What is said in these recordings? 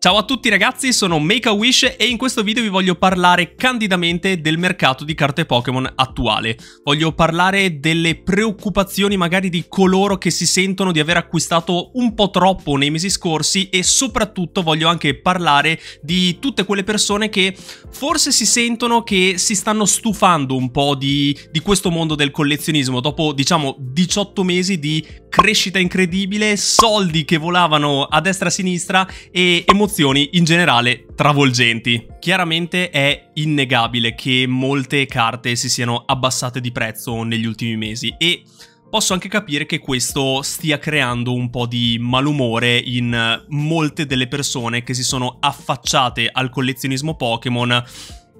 Ciao a tutti ragazzi, sono Make-A-Wish e in questo video vi voglio parlare candidamente del mercato di carte Pokémon attuale. Voglio parlare delle preoccupazioni magari di coloro che si sentono di aver acquistato un po' troppo nei mesi scorsi e soprattutto voglio anche parlare di tutte quelle persone che forse si sentono che si stanno stufando un po' di, di questo mondo del collezionismo dopo diciamo 18 mesi di crescita incredibile, soldi che volavano a destra e a sinistra e emozioni in generale travolgenti. Chiaramente è innegabile che molte carte si siano abbassate di prezzo negli ultimi mesi e posso anche capire che questo stia creando un po' di malumore in molte delle persone che si sono affacciate al collezionismo Pokémon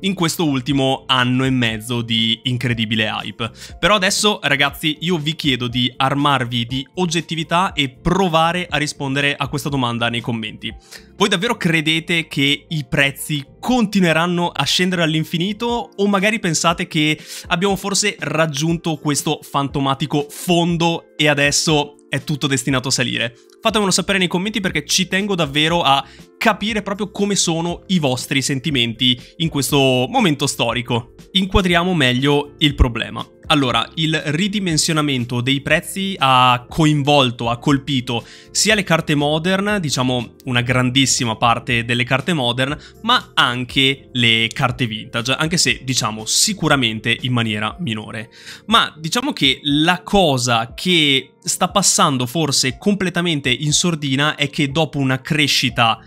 in questo ultimo anno e mezzo di incredibile hype. Però adesso, ragazzi, io vi chiedo di armarvi di oggettività e provare a rispondere a questa domanda nei commenti. Voi davvero credete che i prezzi continueranno a scendere all'infinito o magari pensate che abbiamo forse raggiunto questo fantomatico fondo e adesso è tutto destinato a salire? Fatemelo sapere nei commenti perché ci tengo davvero a capire proprio come sono i vostri sentimenti in questo momento storico. Inquadriamo meglio il problema. Allora, il ridimensionamento dei prezzi ha coinvolto, ha colpito sia le carte modern, diciamo una grandissima parte delle carte modern, ma anche le carte vintage, anche se diciamo sicuramente in maniera minore. Ma diciamo che la cosa che sta passando forse completamente in sordina è che dopo una crescita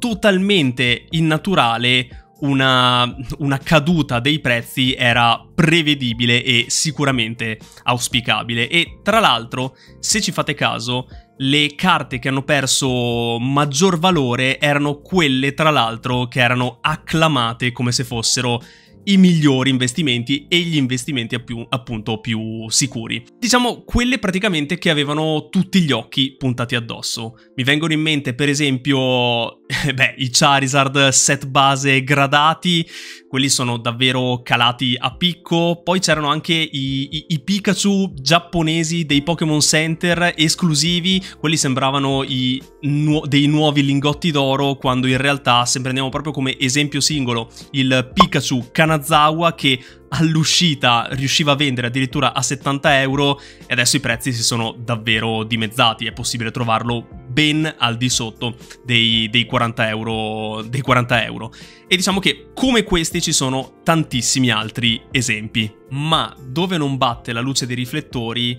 totalmente innaturale una, una, caduta dei prezzi era prevedibile e sicuramente auspicabile. E tra l'altro, se ci fate caso, le carte che hanno perso maggior valore erano quelle, tra l'altro, che erano acclamate come se fossero i migliori investimenti e gli investimenti più, appunto più sicuri. Diciamo quelle praticamente che avevano tutti gli occhi puntati addosso. Mi vengono in mente per esempio beh, i Charizard set base gradati, quelli sono davvero calati a picco, poi c'erano anche i, i, i Pikachu giapponesi dei Pokémon Center esclusivi, quelli sembravano i, nu dei nuovi lingotti d'oro quando in realtà se prendiamo proprio come esempio singolo il Pikachu Kanazawa che all'uscita riusciva a vendere addirittura a 70 euro e adesso i prezzi si sono davvero dimezzati, è possibile trovarlo ben al di sotto dei, dei, 40 euro, dei 40 euro. E diciamo che come questi ci sono tantissimi altri esempi, ma dove non batte la luce dei riflettori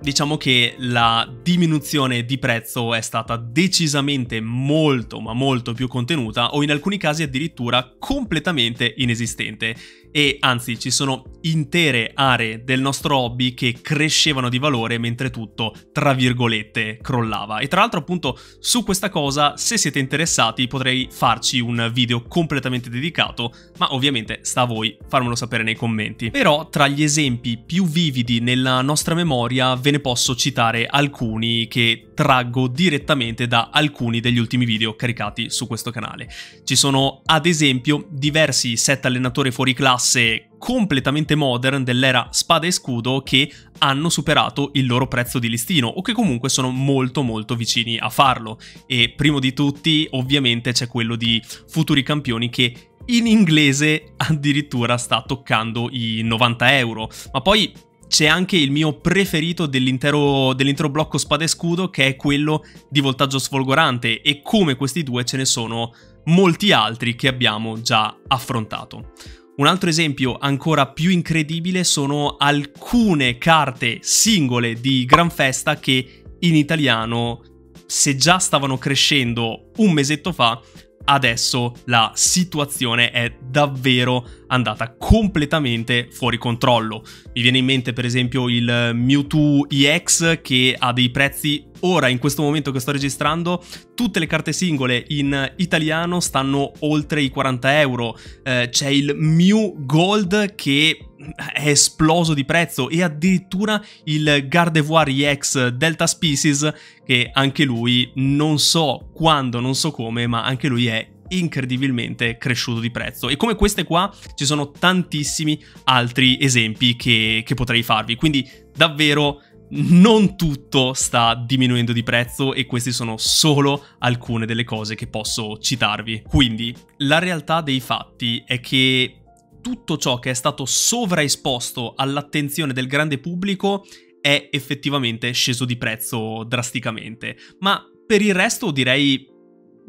diciamo che la diminuzione di prezzo è stata decisamente molto ma molto più contenuta o in alcuni casi addirittura completamente inesistente e anzi ci sono intere aree del nostro hobby che crescevano di valore mentre tutto, tra virgolette, crollava. E tra l'altro appunto su questa cosa, se siete interessati, potrei farci un video completamente dedicato, ma ovviamente sta a voi farmelo sapere nei commenti. Però tra gli esempi più vividi nella nostra memoria ve ne posso citare alcuni che traggo direttamente da alcuni degli ultimi video caricati su questo canale. Ci sono ad esempio diversi set allenatori fuori classe completamente modern dell'era spada e scudo che hanno superato il loro prezzo di listino o che comunque sono molto molto vicini a farlo e primo di tutti ovviamente c'è quello di futuri campioni che in inglese addirittura sta toccando i 90 euro ma poi c'è anche il mio preferito dell'intero, dell'intero blocco spada e scudo che è quello di voltaggio sfolgorante e come questi due ce ne sono molti altri che abbiamo già affrontato. Un altro esempio ancora più incredibile sono alcune carte singole di Gran Festa che in italiano, se già stavano crescendo un mesetto fa, adesso la situazione è davvero andata completamente fuori controllo. Mi viene in mente per esempio il Mewtwo EX che ha dei prezzi ora in questo momento che sto registrando tutte le carte singole in italiano stanno oltre i 40 euro. Eh, c'è il Mew Gold che è esploso di prezzo e addirittura il Gardevoir EX Delta Species che anche lui non so quando, non so come, ma anche lui è incredibilmente cresciuto di prezzo e come queste qua ci sono tantissimi altri esempi che, che potrei farvi quindi davvero non tutto sta diminuendo di prezzo e queste sono solo alcune delle cose che posso citarvi. Quindi, la realtà dei fatti è che tutto ciò che è stato sovraesposto all'attenzione del grande pubblico è effettivamente sceso di prezzo drasticamente. Ma per il resto direi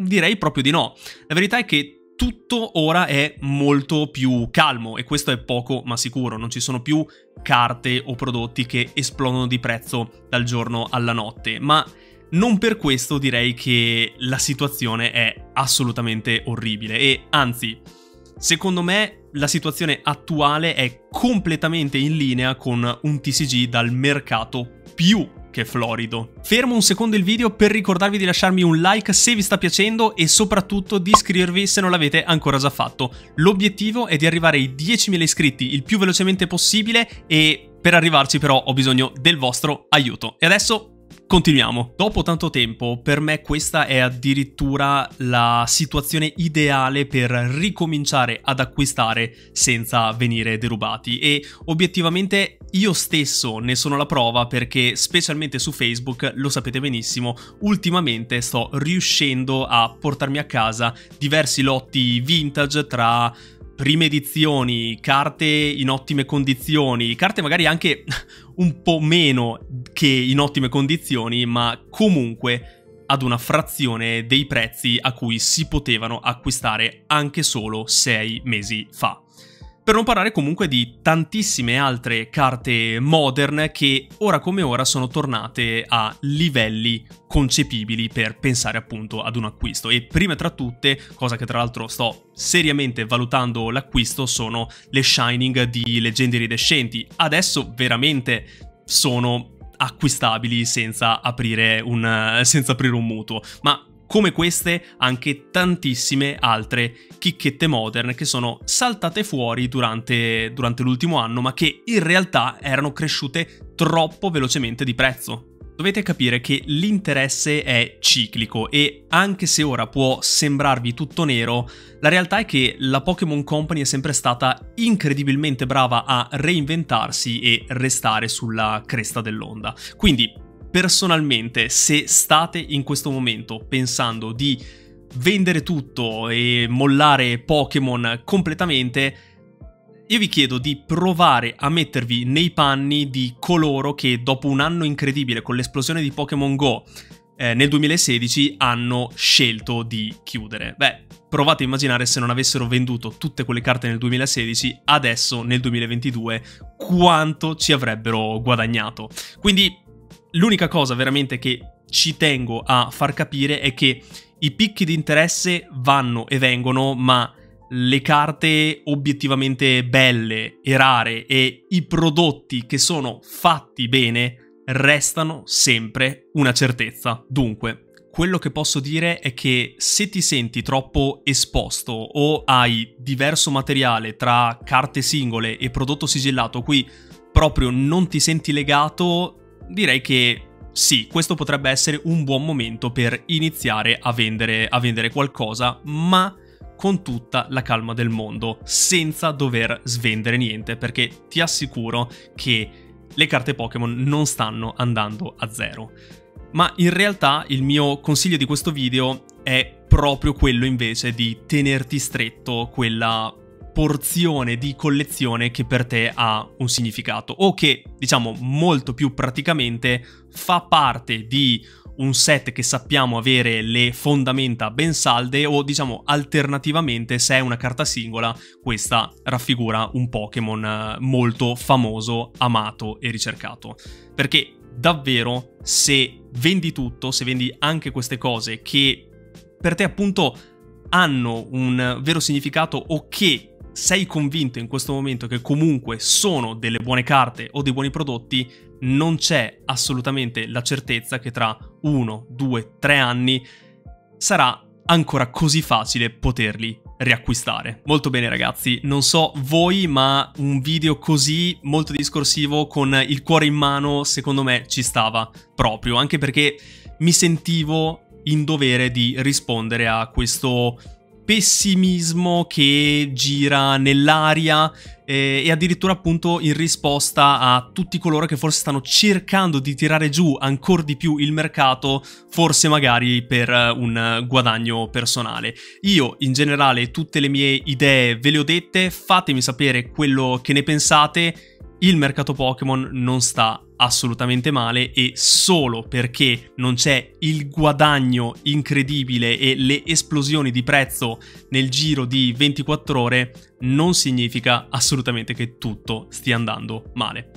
direi proprio di no. La verità è che tutto ora è molto più calmo e questo è poco ma sicuro, non ci sono più carte o prodotti che esplodono di prezzo dal giorno alla notte, ma non per questo direi che la situazione è assolutamente orribile. E anzi, secondo me la situazione attuale è completamente in linea con un TCG dal mercato più che florido. Fermo un secondo il video per ricordarvi di lasciarmi un like se vi sta piacendo e soprattutto di iscrivervi se non l'avete ancora già fatto. L'obiettivo è di arrivare ai 10.000 iscritti il più velocemente possibile e per arrivarci però ho bisogno del vostro aiuto. E adesso Continuiamo. Dopo tanto tempo, per me questa è addirittura la situazione ideale per ricominciare ad acquistare senza venire derubati e obiettivamente io stesso ne sono la prova perché specialmente su Facebook, lo sapete benissimo, ultimamente sto riuscendo a portarmi a casa diversi lotti vintage tra prime edizioni, carte in ottime condizioni, carte magari anche un po' meno che in ottime condizioni, ma comunque ad una frazione dei prezzi a cui si potevano acquistare anche solo sei mesi fa. Per non parlare comunque di tantissime altre carte modern che ora come ora sono tornate a livelli concepibili per pensare appunto ad un acquisto. E prima tra tutte, cosa che tra l'altro sto seriamente valutando l'acquisto, sono le Shining di Leggendi Ridescenti. Adesso veramente sono acquistabili senza aprire un, senza aprire un mutuo, ma come queste anche tantissime altre chicchette moderne che sono saltate fuori durante, durante l'ultimo anno ma che in realtà erano cresciute troppo velocemente di prezzo. Dovete capire che l'interesse è ciclico e anche se ora può sembrarvi tutto nero, la realtà è che la Pokémon Company è sempre stata incredibilmente brava a reinventarsi e restare sulla cresta dell'onda. Quindi personalmente, se state in questo momento pensando di vendere tutto e mollare Pokémon completamente, io vi chiedo di provare a mettervi nei panni di coloro che dopo un anno incredibile con l'esplosione di Pokémon Go eh, nel 2016 hanno scelto di chiudere. Beh, provate a immaginare se non avessero venduto tutte quelle carte nel 2016, adesso nel 2022 quanto ci avrebbero guadagnato. Quindi L'unica cosa veramente che ci tengo a far capire è che i picchi di interesse vanno e vengono, ma le carte obiettivamente belle e rare e i prodotti che sono fatti bene restano sempre una certezza. Dunque, quello che posso dire è che se ti senti troppo esposto o hai diverso materiale tra carte singole e prodotto sigillato, qui proprio non ti senti legato, direi che sì, questo potrebbe essere un buon momento per iniziare a vendere, a vendere qualcosa, ma con tutta la calma del mondo, senza dover svendere niente, perché ti assicuro che le carte Pokémon non stanno andando a zero. Ma in realtà il mio consiglio di questo video è proprio quello invece di tenerti stretto quella porzione di collezione che per te ha un significato o che, diciamo, molto più praticamente fa parte di un set che sappiamo avere le fondamenta ben salde o diciamo alternativamente se è una carta singola questa raffigura un Pokémon eh, molto famoso, amato e ricercato. Perché davvero se vendi tutto, se vendi anche queste cose che per te appunto hanno un vero significato o che sei convinto in questo momento che comunque sono delle buone carte o dei buoni prodotti, non c'è assolutamente la certezza che tra uno, due, tre anni sarà ancora così facile poterli riacquistare. Molto bene ragazzi, non so voi, ma un video così molto discorsivo con il cuore in mano secondo me ci stava proprio, anche perché mi sentivo in dovere di rispondere a questo pessimismo che gira nell'aria eh, e addirittura appunto in risposta a tutti coloro che forse stanno cercando di tirare giù ancora di più il mercato, forse magari per un guadagno personale. Io in generale tutte le mie idee ve le ho dette, fatemi sapere quello che ne pensate il mercato Pokémon non sta assolutamente male e solo perché non c'è il guadagno incredibile e le esplosioni di prezzo nel giro di 24 ore non significa assolutamente che tutto stia andando male.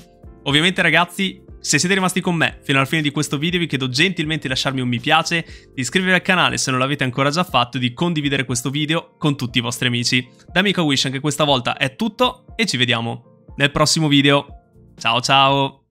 Ovviamente ragazzi, se siete rimasti con me fino alla fine di questo video vi chiedo gentilmente di lasciarmi un mi piace, di iscrivervi al canale se non l'avete ancora già fatto e di condividere questo video con tutti i vostri amici. Da Amico Wish anche questa volta è tutto e ci vediamo nel prossimo video. Ciao ciao!